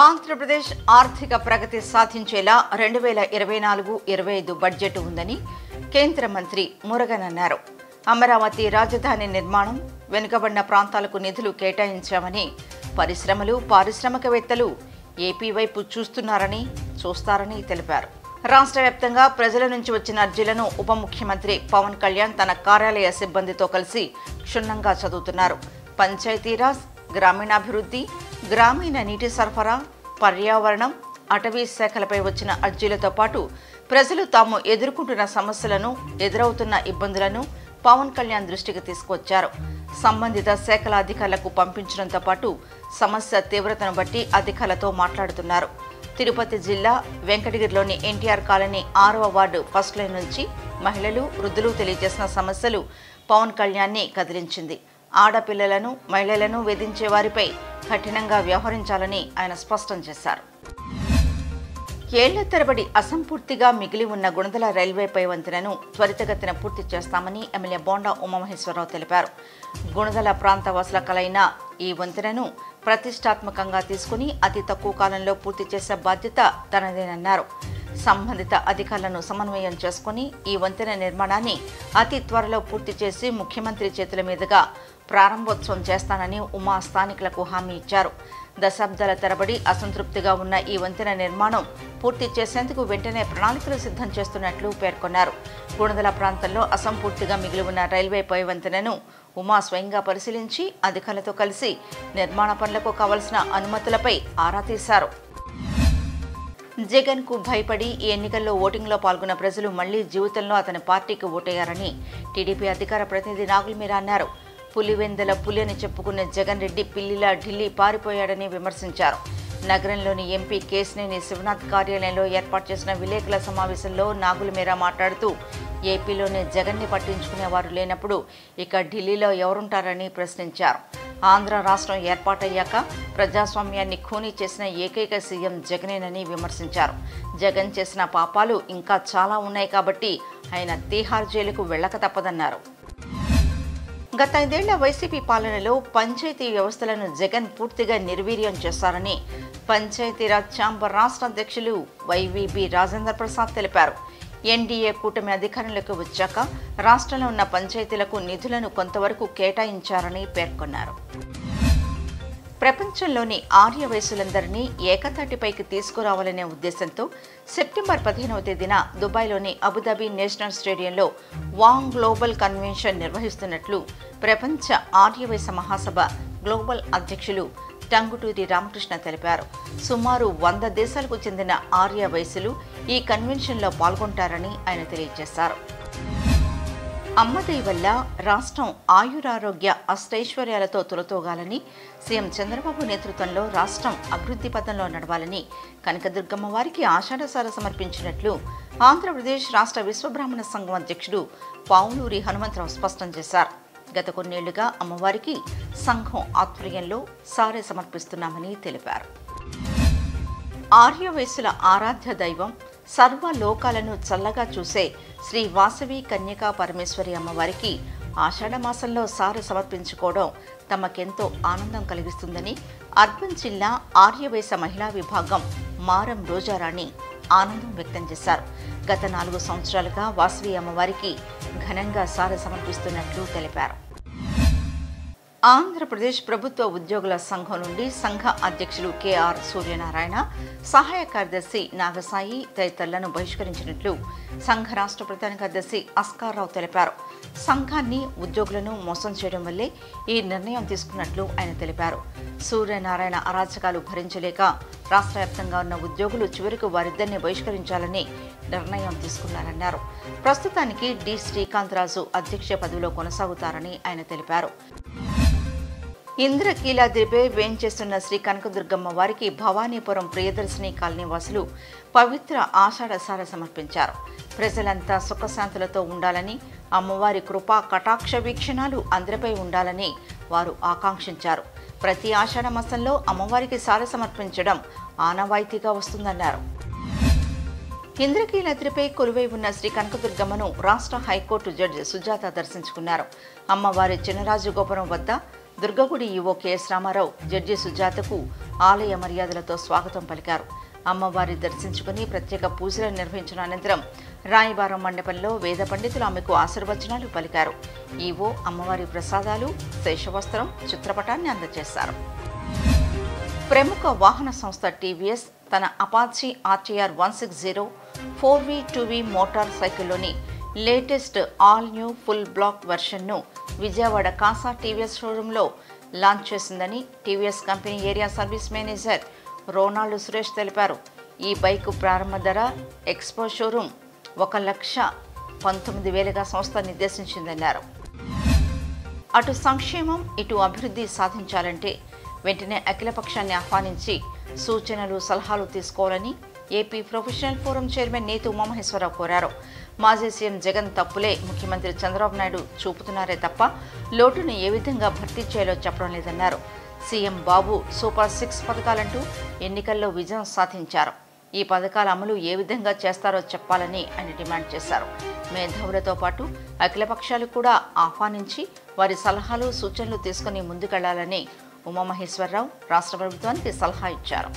ఆంధ్రప్రదేశ్ ఆర్థిక ప్రగతి సాధించేలా రెండు వేల ఇరవై నాలుగు ఇరవై ఐదు బడ్జెట్ ఉందని కేంద్ర మంత్రి మురగన్ అన్నారు. అమరావతి రాజధాని నిర్మాణం వెనుకబడిన ప్రాంతాలకు నిధులు కేటాయించామని పరిశ్రమలు పారిశ్రామికవేత్తలు ఏపీ వైపు చూస్తున్నారని చూస్తారని తెలిపారు. రాష్ట్ర వ్యాప్తంగా ప్రజల నుంచి వచ్చిన అర్జీలను ఉప ముఖ్యమంత్రి పవన్ కళ్యాణ్ తన కార్యాలయ సిబ్బందితో కలిసి క్షుణ్ణంగా చదువుతున్నారు. పంచాయతీరాజ్ గ్రామీణాభివృద్ధి గ్రామీణ నీటి సరఫరా పర్యావరణం అటవీ శాఖలపై వచ్చిన అర్జీలతో పాటు ప్రజలు తాము ఎదుర్కొంటున్న సమస్యలను ఎదురవుతున్న ఇబ్బందులను పవన్ కళ్యాణ్ దృష్టికి తీసుకొచ్చారు. సంబంధిత శాఖల అధికారులకు పంపించడంతో పాటు సమస్య తీవ్రతను బట్టి అధికారులతో మాట్లాడుతున్నారు. తిరుపతి జిల్లా వెంకటగిరిలోని ఎన్టీఆర్ కాలనీ ఆరవ వార్డు ఫస్ట్ లైన్ నుంచి మహిళలు వృద్ధులు తెలియజేసిన సమస్యలు పవన్ కళ్యాణ్ని కదిలించింది. ఆడపిల్లలను మహిళలను వేధించే వారిపై కఠినంగా వ్యవహరించాలని ఆయన స్పష్టం చేశారు. ఏళ్ళ తరబడి అసంపూర్తిగా మిగిలి ఉన్న గుణదల రైల్వేపై వంతెనను త్వరితగతిన పూర్తి చేస్తామని ఎమ్మెల్యే బోండా ఉమామహేశ్వరరావు తెలిపారు. గుణదల ప్రాంత వాసుల కలైన ఈ వంతెనను ప్రతిష్టాత్మకంగా తీసుకుని అతి తక్కువ కాలంలో పూర్తి చేసే బాధ్యత తనదేనన్నారు. సంబంధిత అధికారులను సమన్వయం చేసుకుని ఈ వంతెన నిర్మాణాన్ని అతి త్వరలో పూర్తి చేసి ముఖ్యమంత్రి చేతుల మీదుగా ప్రారంభోత్సవం చేస్తానని ఉమా స్థానికులకు హామీ ఇచ్చారు. దశాబ్దాల తరబడి అసంతృప్తిగా ఉన్న ఈ వంతెన నిర్మాణం పూర్తి చేసేందుకు వెంటనే ప్రణాళికలు సిద్ధం చేస్తున్నట్లు పేర్కొన్నారు. గుణదల ప్రాంతంలో అసంపూర్తిగా మిగిలి ఉన్న రైల్వే పై వంతెనను ఉమా స్వయంగా పరిశీలించి అధికారులతో కలిసి నిర్మాణ పనులకు కావలసిన అనుమతులపై ఆరా తీశారు. జగన్కు భయపడి ఈ ఎన్నికల్లో ఓటింగ్లో పాల్గొన్న ప్రజలు మళ్ళీ జీవితంలో అతని పార్టీకి ఓటేయారని టీడీపీ అధికార ప్రతినిధి నాగుల్ మీరా అన్నారు. పులివెందల పులి అని చెప్పుకున్న జగన్ రెడ్డి పిల్లిలా ఢిల్లీ పారిపోయాడని విమర్శించారు. నగరంలోని ఎంపీ కేశినేని శివనాథ్ కార్యాలయంలో ఏర్పాటు చేసిన విలేకరుల సమావేశంలో నాగుల మీరా మాట్లాడుతూ ఏపీలోనే జగన్ని పట్టించుకునేవారు లేనప్పుడు ఇక ఢిల్లీలో ఎవరుంటారని ప్రశ్నించారు. ఆంధ్ర రాష్ట్రం ఏర్పాటయ్యాక ప్రజాస్వామ్యాన్ని ఖూనీ చేసిన ఏకైక సీఎం జగనేనని విమర్శించారు. జగన్ చేసిన పాపాలు ఇంకా చాలా ఉన్నాయి కాబట్టి ఆయన తీహార్ జైలుకు వెళ్ళక తప్పదన్నారు. గత ఐదేళ్ళ వైసీపీ పాలనలో పంచాయతీ వ్యవస్థలను జగన్ పూర్తిగా నిర్వీర్యం చేశారని పంచాయతీరాజ్ ఛాంబర్ రాష్ట్ర అధ్యక్షులు వైవీబీ రాజేంద్ర ప్రసాద్ తెలిపారు. ఎన్డీఏ కూటమి అధికారంలోకి వచ్చాక రాష్ట్రంలో ఉన్న పంచాయతీలకు నిధులను కొంతవరకు కేటాయించారని పేర్కొన్నారు. ప్రపంచంలోని ఆర్య వయసులందరినీ ఏకతాటిపైకి తీసుకురావాలనే ఉద్దేశంతో సెప్టెంబర్ పదిహేనవ తేదీన దుబాయ్లోని అబుదాబి నేషనల్ స్టేడియంలో వాంగ్ గ్లోబల్ కన్వెన్షన్ నిర్వహిస్తున్నట్లు ప్రపంచ ఆర్యవయస మహాసభ గ్లోబల్ అధ్యక్షులు టంగుటూరి రామకృష్ణ తెలిపారు. సుమారు వంద దేశాలకు చెందిన ఆర్య వయసులు ఈ కన్వెన్షన్లో పాల్గొంటారని ఆయన తెలియజేశారు. అమ్మదయ్య వల్ల రాష్ట్రం ఆయురారోగ్య అష్టైశ్వర్యాలతో తులతోగాలని సీఎం చంద్రబాబు నేతృత్వంలో రాష్ట్రం అభివృద్ధి పథంలో నడవాలని కనకదుర్గమ్మ వారికి ఆషాఢసార సమర్పించినట్లు ఆంధ్రప్రదేశ్ రాష్ట్ర విశ్వబ్రాహ్మణ సంఘం అధ్యక్షుడు పావులూరి హనుమంతరావు స్పష్టం చేశారు. గత కొన్నేళ్ళుగా అమ్మవారికి సంఘం ఆధ్వర్యంలో సారె సమర్పిస్తున్నామని తెలిపారు. ఆర్యవయస్సుల ఆరాధ్య దైవం సర్వ లోకాలను చల్లగా చూసే శ్రీ వాసవి కన్యకా పరమేశ్వరి అమ్మవారికి ఆషాఢ మాసంలో సారె సమర్పించుకోవడం తమకెంతో ఆనందం కలిగిస్తుందని అర్బన్ జిల్లా ఆర్యవేశ మహిళా విభాగం మారం రోజారాణి ఆనందం వ్యక్తం చేశారు. గత నాలుగు సంవత్సరాలుగా వాసవి అమ్మవారికి ఘనంగా సారె సమర్పిస్తున్నట్లు తెలిపారు. ఆంధ్రప్రదేశ్ ప్రభుత్వ ఉద్యోగుల సంఘం నుండి సంఘ అధ్యక్షులు కెఆర్ సూర్యనారాయణ సహాయ కార్యదర్శి నాగసాయి తదితరులను బహిష్కరించినట్లు సంఘ రాష్ట్ర ప్రధాన కార్యదర్శి అస్కార్రావు తెలిపారు. సంఘాన్ని ఉద్యోగులను మోసం చేయడం వల్లే ఈ నిర్ణయం తీసుకున్నట్లు ఆయన తెలిపారు. సూర్యనారాయణ అరాచకాలు భరించలేక రాష్ట్ర వ్యాప్తంగా ఉన్న ఉద్యోగులు చివరికి వారిద్దరిని బహిష్కరించాలని నిర్ణయం తీసుకున్నారన్నారు. ప్రస్తుతానికి డి. శ్రీకాంత్ రాజు అధ్యక్ష పదవిలో కొనసాగుతారని ఆయన తెలిపారు. ఇంద్రకీలాద్రిపై వేంచేస్తున్న శ్రీ కనకదుర్గమ్మ వారికి భవానీపురం ప్రియదర్శిని కాలనీ వాసులు పవిత్ర ఆషాఢసార సమర్పించారు. ప్రజలంతా సుఖశాంతులతో ఉండాలని అమ్మవారి కృపా కటాక్ష వీక్షణాలు అందరిపై ఉండాలని వారు ఆకాంక్షించారు. ప్రతి ఆషాఢ మాసంలో అమ్మవారికి సార సమర్పించడం ఆనవాయితీగా వస్తుందన్నారు. ఇంద్రకీలాద్రిపై కొలువై ఉన్న శ్రీ కనకదుర్గమ్మను రాష్ట్ర హైకోర్టు జడ్జి సుజాత దర్శించుకున్నారు. అమ్మవారి చినరాజు గోపురం వద్ద Durgagudi EO KS Ramarao judge సుజాతకు ఆలయ మర్యాదలతో స్వాగతం పలికారు. అమ్మవారి దర్శించుకుని ప్రత్యేక పూజలు నిర్వహించిన అనంతరం రాయబారం మండపంలో వేద పండితులు ఆమెకు ఆశీర్వచనాలు పలికారు. ఈవో అమ్మవారి ప్రసాదాలు శేషవస్త్రం చిత్రపటాన్ని అందజేశారు. ప్రముఖ వాహన సంస్థ టీవీఎస్ తన Apache RTR one six zero four V two V motor సైకిల్లోని latest all new full black వెర్షన్ను Vijayawada కాసా టీవీఎస్ షోరూంలో లాంచ్ చేసిందని TVS company area service manager Ronald Suresh తెలిపారు. ఈ బైక్ ప్రారంభ ధర ఎక్స్పో షోరూం ఒక లక్ష పంతొమ్మిది వేలుగా సంస్థ నిర్దేశించిందన్నారు. అటు సంక్షేమం ఇటు అభివృద్ధి సాధించాలంటే వెంటనే అఖిలపక్షాన్ని ఆహ్వానించి సూచనలు సలహాలు తీసుకోవాలని AP professional forum chairman Nethu Umamaheswararao కోరారు. మాజీ సీఎం జగన్ తప్పులే ముఖ్యమంత్రి చంద్రబాబు నాయుడు చూపుతున్నారే తప్ప లోటును ఏ విధంగా భర్తీ చేయాలో చెప్పడం లేదన్నారు. సీఎం బాబు సూపర్ సిక్స్ పథకాలంటూ ఎన్నికల్లో విజయం సాధించారు. ఈ పథకాల అమలు ఏ విధంగా చేస్తారో చెప్పాలని ఆయన డిమాండ్ చేశారు. మేధావులతో పాటు అఖిలపక్షాలు కూడా ఆహ్వానించి వారి సలహాలు సూచనలు తీసుకుని ముందుకెళ్ళాలని ఉమామహేశ్వరరావు రాష్ట్ర ప్రభుత్వానికి సలహా ఇచ్చారు.